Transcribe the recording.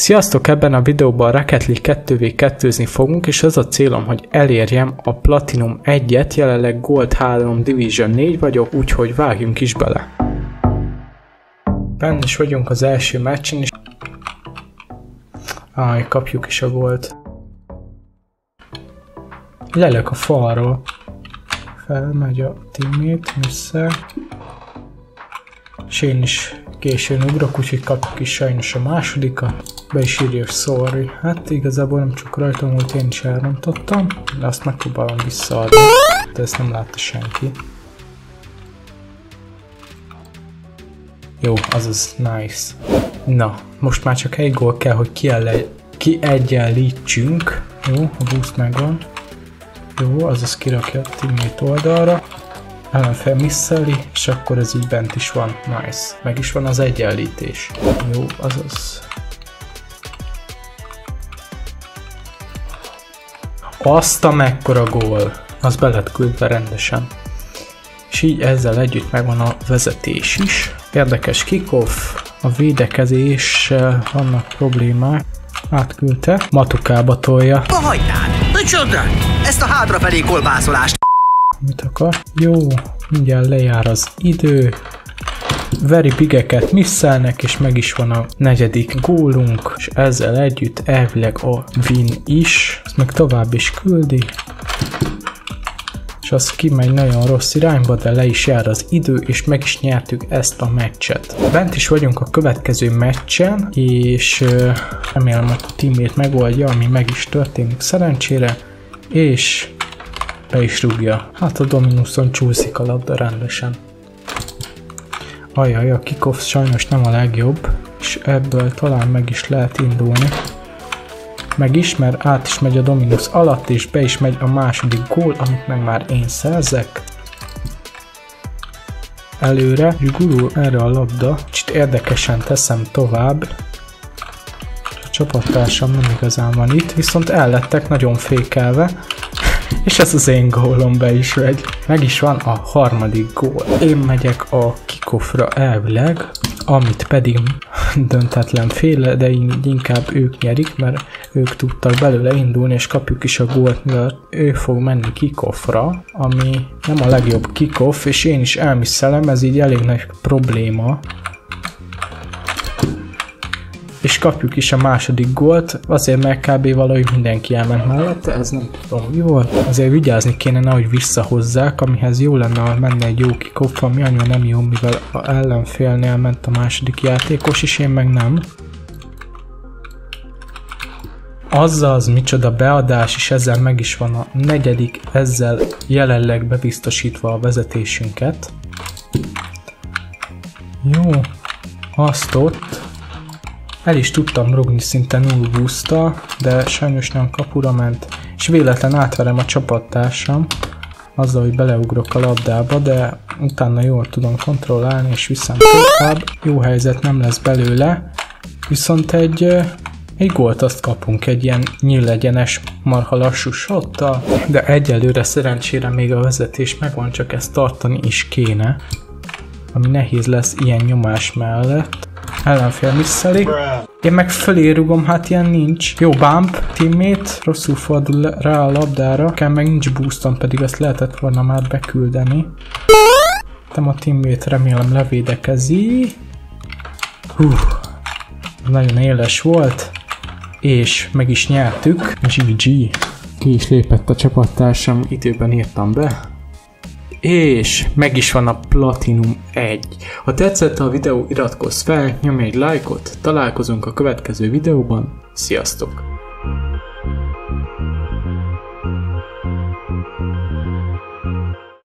Sziasztok, ebben a videóban Rocket League 2v2-zni fogunk, és az a célom, hogy elérjem a Platinum 1-et, jelenleg Gold 3 Division 4 vagyok, úgyhogy vágjunk is bele. Benne is vagyunk az első meccsen, és Aj, kapjuk is a gólt. Lelök a falról. Felmegy a teammate, vissza. És én is későn ugrok, úgyhogy kapjuk is sajnos a másodikat. Be is írja, hogy sorry. Hát igazából nem csak rajtam volt, én is elrontottam, de azt megpróbálom visszaadni. De ezt nem látta senki. Jó, azaz nice. Na, most már csak egy gól kell, hogy kiegyenlítsünk. Jó, a boost megvan. Jó, azaz kirakja a teammate oldalra ellenfél misszeli, és akkor ez így bent is van. Nice. Meg is van az egyenlítés. Jó, azaz. Azt a mekkora gól! Az be lett küldve rendesen. És így ezzel együtt megvan a vezetés is. Érdekes kickoff, a védekezés vannak problémák. Átküldte, matukába tolja. Ma hagytál! Micsoda? Ezt a hátrafelé kolbászolást Mit akar? Jó, mindjárt lejár az idő. Very bigeket misszelnek, és meg is van a negyedik gólunk, és ezzel együtt elvileg a win is. Ezt meg tovább is küldi. És az kimegy nagyon rossz irányba, de le is jár az idő, és meg is nyertük ezt a meccset. Bent is vagyunk a következő meccsen, és remélem, a teammate megoldja, ami meg is történik szerencsére, és be is rúgja. Hát a Dominuson csúszik a labda rendesen. Ajaj, a kickoff sajnos nem a legjobb, és ebből talán meg is lehet indulni. Meg is, mert át is megy a Dominus alatt, és be is megy a második gól, amit meg már én szerzek. Előre, és gurul erre a labda, kicsit érdekesen teszem tovább, a csapattársam nem igazán van itt, viszont ellettek nagyon fékelve, és ez az én gólom be is megy. Meg is van a harmadik gól. Én megyek a kikofra elvileg, amit pedig döntetlen féle, de inkább ők nyerik, mert ők tudtak belőle indulni, és kapjuk is a gólt, mivel ő fog menni kikofra, ami nem a legjobb kikoff, és én is elmisszelem, ez így elég nagy probléma, és kapjuk is a második gólt, azért mert kb. valahogy mindenki elment mellette, ez nem tudom mi volt. Azért vigyázni kéne, nehogy visszahozzák, amihez jó lenne, ha menne egy jó kikoff, ami annyira nem jó, mivel a ellenfélnél ment a második játékos, és én meg nem. Azzal az micsoda beadás, és ezzel meg is van a negyedik, ezzel jelenleg bebiztosítva a vezetésünket. Jó, azt ott, el is tudtam rugni szinte null boosta, de sajnos nem kapura ment, és véletlen átverem a csapattársam, azzal, hogy beleugrok a labdába, de utána jól tudom kontrollálni, és viszem tovább. Jó helyzet nem lesz belőle, viszont egy, egy gólt azt kapunk, egy ilyen nyílegyenes, marha lassú shottal, de egyelőre szerencsére még a vezetés megvan, csak ezt tartani is kéne, ami nehéz lesz ilyen nyomás mellett ellenfél misszeli. Én meg fölé rugom, hát ilyen nincs. Jó, bump, teammate, rosszul fordul rá a labdára. Kell meg nincs boostom, pedig ezt lehetett volna már beküldeni. Nem a teammate remélem levédekezi. Hú, nagyon éles volt. És meg is nyertük. GG. Ki is lépett a csapattársam, időben írtam be és meg is van a Platinum 1. Ha tetszett a videó, iratkozz fel, nyomj egy lájkot, találkozunk a következő videóban, sziasztok!